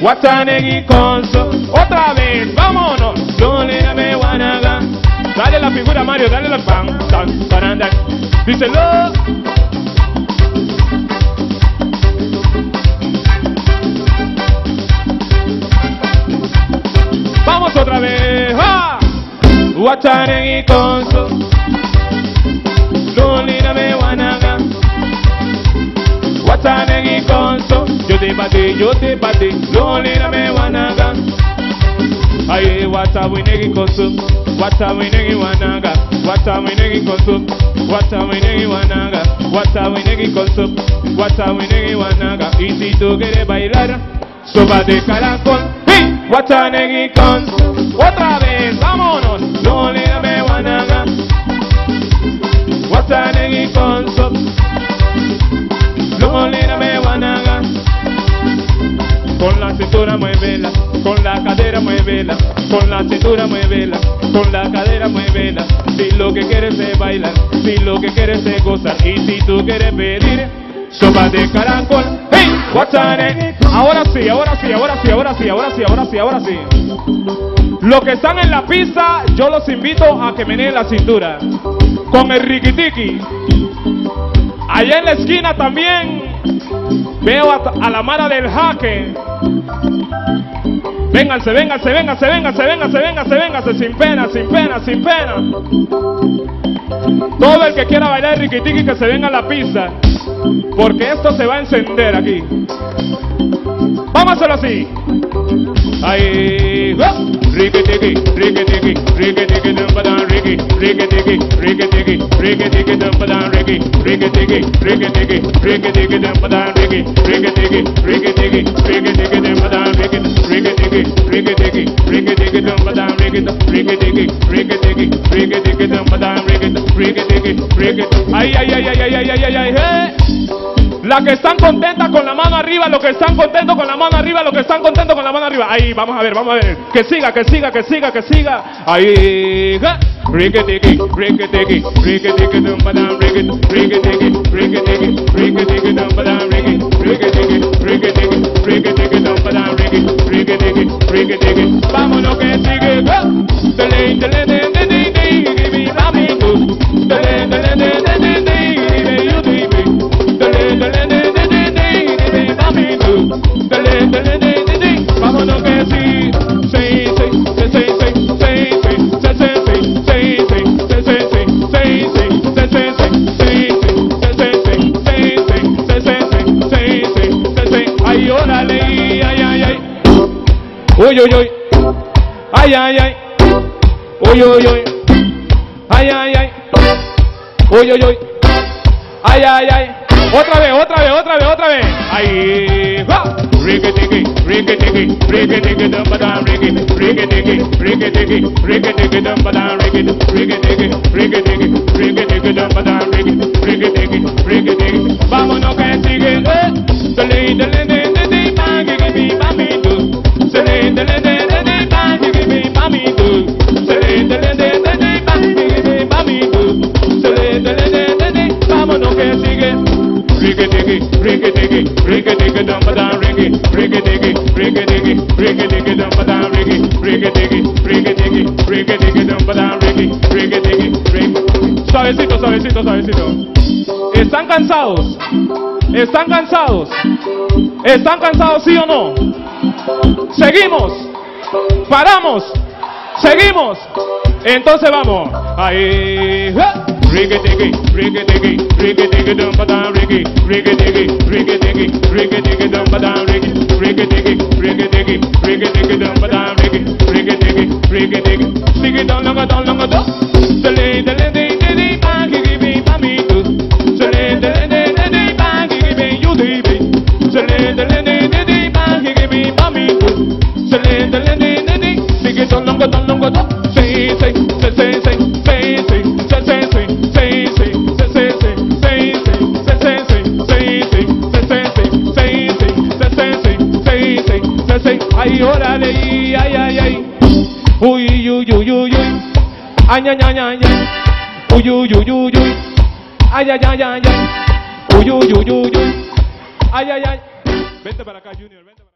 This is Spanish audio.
Guatanegui Conso. Otra vez, vámonos. Lolita me guanaga. Dale la figura Mario, dale la pan, tan, paranda. Díselo. Vamos otra vez. ¡Ah! Guatanegui Conso. Lolita me watane gikonso jotebate jotebate lolerabe wanaga aye watabwine gikonso watabwine giwanaga watabwine gikonso watabwine giwanaga watabwine gikonso watabwine giwanaga y si tú quieres bailar sopa de caracol hey, watane gikonso otra vez. Con la cintura muévela, con la cadera muévela, con la cintura muévela, con la cadera muévela. Si lo que quieres es bailar, si lo que quieres es gozar y si tú quieres pedir sopa de caracol, hey, guachane. Ahora sí, ahora sí, ahora sí, ahora sí, ahora sí, ahora sí, ahora sí. Los que están en la pista, yo los invito a que meneen la cintura con el riquitiqui. Allá en la esquina también veo a, la Mara del Jaque. Vénganse, vénganse, vénganse, vénganse, vénganse, vénganse, vénganse, sin pena, sin pena, sin pena. Todo el que quiera bailar riquitiqui que se venga a la pista. Porque esto se va a encender aquí. Vamos a hacerlo así. Ahí, ¡ah! riquitiqui, riquitiqui, diggy, diggy diggy, diggy diggy, diggy diggy dumb down diggy, diggy diggy, diggy diggy, diggy diggy dumb down diggy, diggy diggy, diggy diggy, diggy diggy dumb down diggy, diggy diggy, diggy diggy, diggy diggy dumb down diggy, diggy diggy, diggy diggy, diggy diggy dumb down diggy, diggy diggy, diggy. Ay ay ay ay ay ay ay ay hey. Las que están contentas con la mano arriba, los que están contentos con la mano arriba, los que están contentos con la mano arriba. Ahí, vamos a ver, vamos a ver. Que siga, que siga, que siga, que siga. Ahí. ricky-ticky, dum-ba-dum, ricky, ricky-ticky, ricky-ticky, ricky-ticky, vámonos que sí, sí. Uy, uy, uy. Ay, ay, ay. Uy, uy, uy. Ay, ay, ay. Uy, uy, uy. Ay, ay, ay. Otra vez, otra vez, otra vez, otra vez. reggae, reggae diggy dum ba dum reggae, reggae diggy, reggae diggy, reggae diggy dum ba dum reggae, reggae diggy, reggae diggy, reggae diggy dum ba dum reggae, reggae diggy, reggae diggy. Vamos no que sigue, eh, dale dale dale dale, bang give me mommy do, dale dale dale dale, bang give me mommy do, dale dale dale dale, bang give me mommy do, dale dale dale dale. Vamos no que sigue, reggae diggy, reggae diggy, reggae diggy dum ba dum reggae, reggae diggy. rigga. Suavecito, suavecito, ¿Están cansados? ¿Están cansados? ¿Están cansados sí o no? Seguimos. Paramos. Seguimos. Entonces vamos. Ahí. reggae diggy, reggae diggy, reggae diggy dum ba dum reggae, reggae diggy, reggae diggy, reggae diggy dum ba dum reggae, reggae diggy, reggae diggy, reggae diggy dum ba dum reggae, reggae diggy, reggae diggy, sing it down, long, down, long, down. Ay, ay, ay, ay, ay. Uy, uy, uy, uy, uy. Ay, ay, ay, ay, ay. Uy, uy, uy, uy. Ay, ay, ay. Vente para acá, Junior, vente para acá.